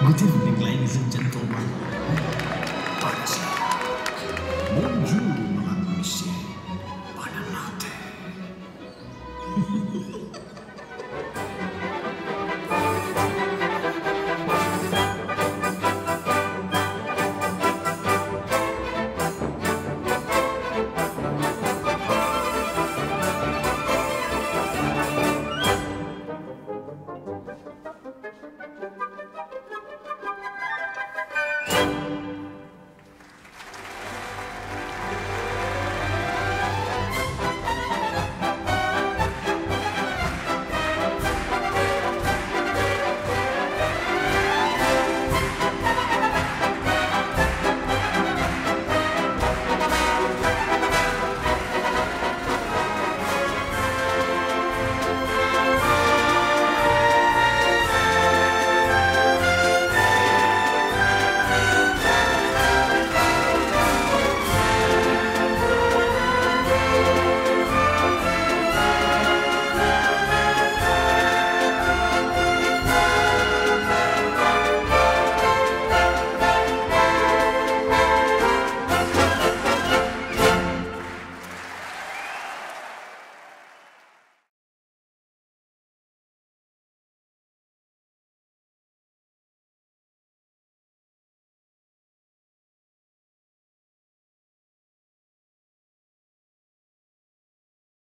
Good evening, ladies and gentlemen. Bonjour.